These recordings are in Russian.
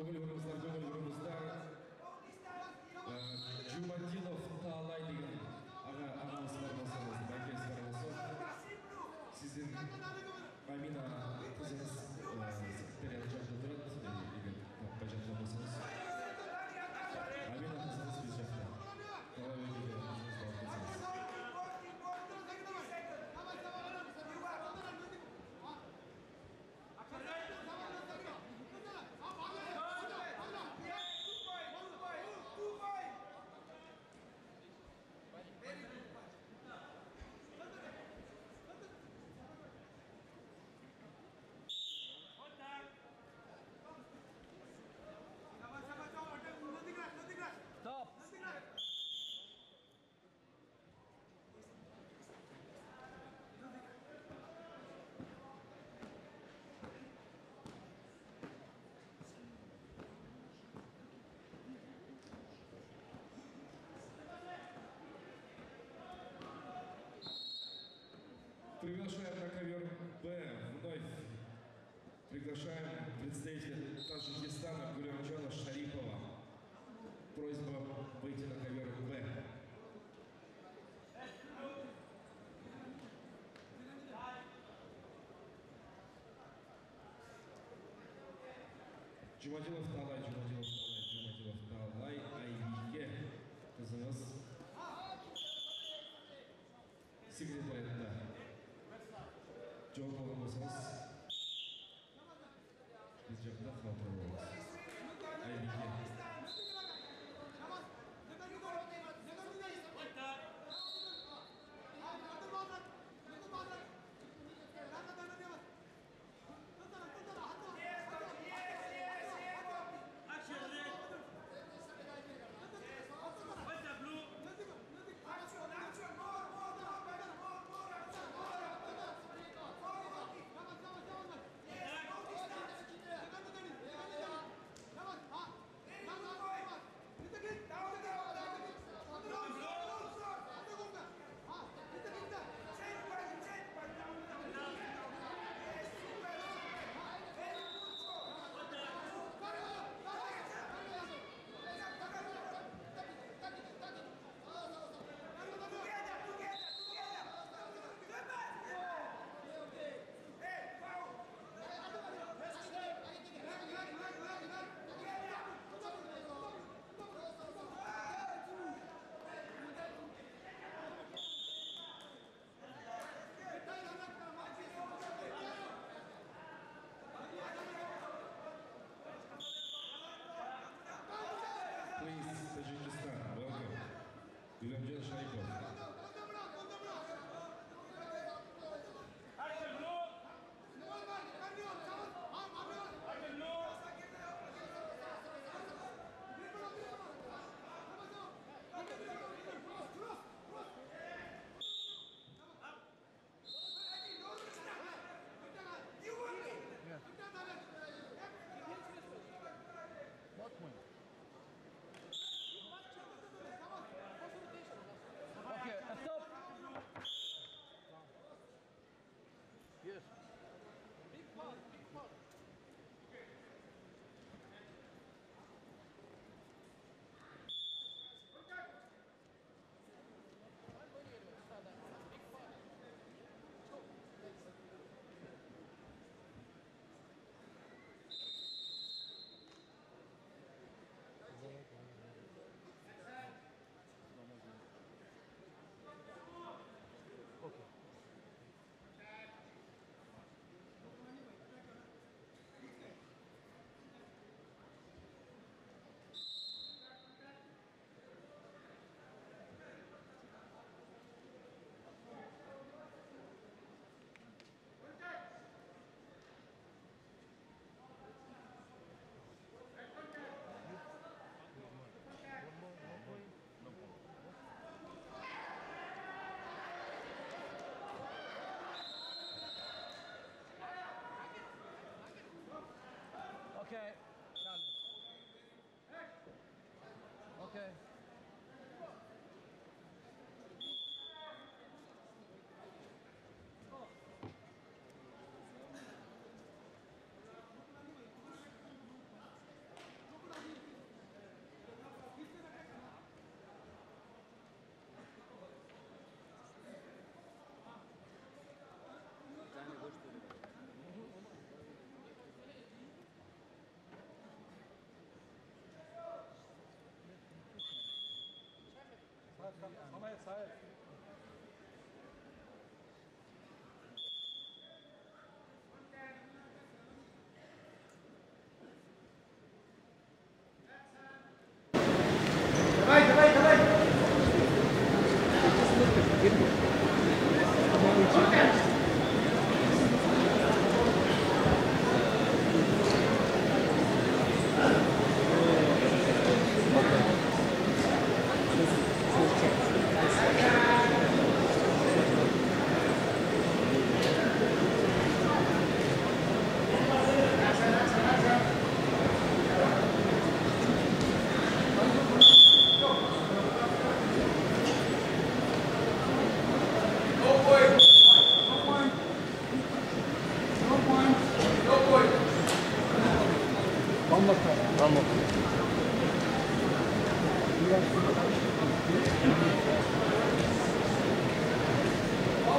como ele Таджикистана Гулямджана Шарипова. Просьба выйти на ковер Б. Жумадилов Талай, Жумадилов Талай, Жумадилов Талай, Айбике қызыңыз секретариатта жауап is your platform for us. I begin. Komm, haben wir jetzt Zeit.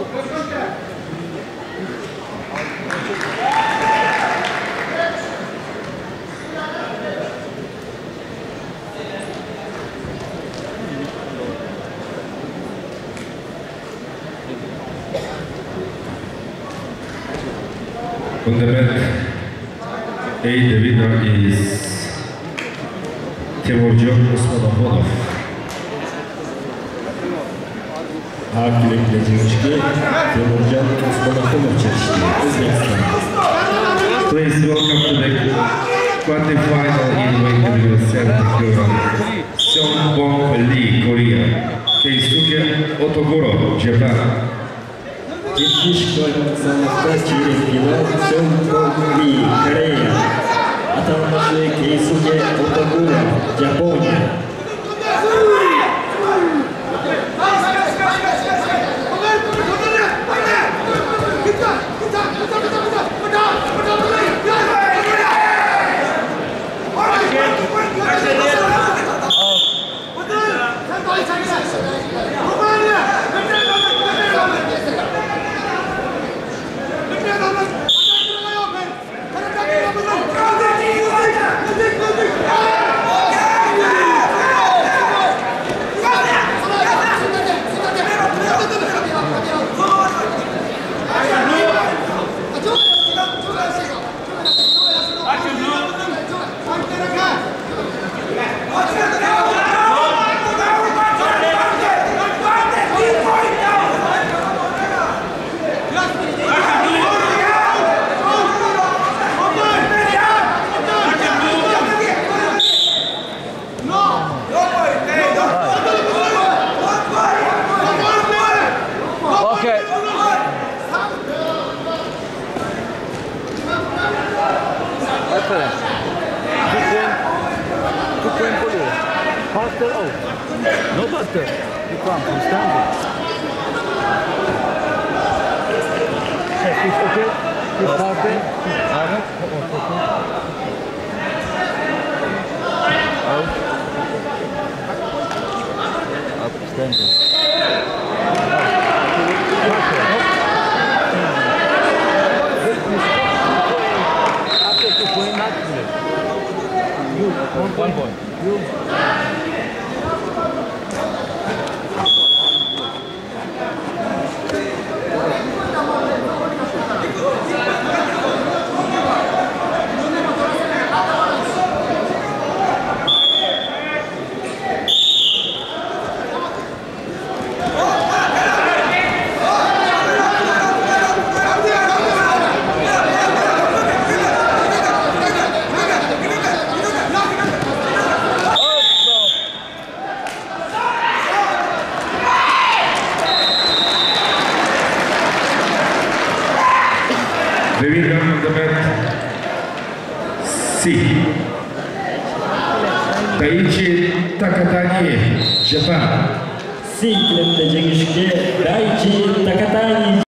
On the back, a the winner is Timur Jok Usmanov. Kürek jangchi Temurjon Usmonaxunov chekishdi O'zbekiston. Please welcome to the quarterfinal in weight 70 kg. Seongbong Lee, Korea. Keisuke Otoguro, Japan. 70 kg salmoqda chorak final Seungwon Lee, Koreya. Atalmoqli Keisuke 世紀だった蛇口で第一高谷